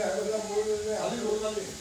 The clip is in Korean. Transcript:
알고 모르는데 아직 못 봤네.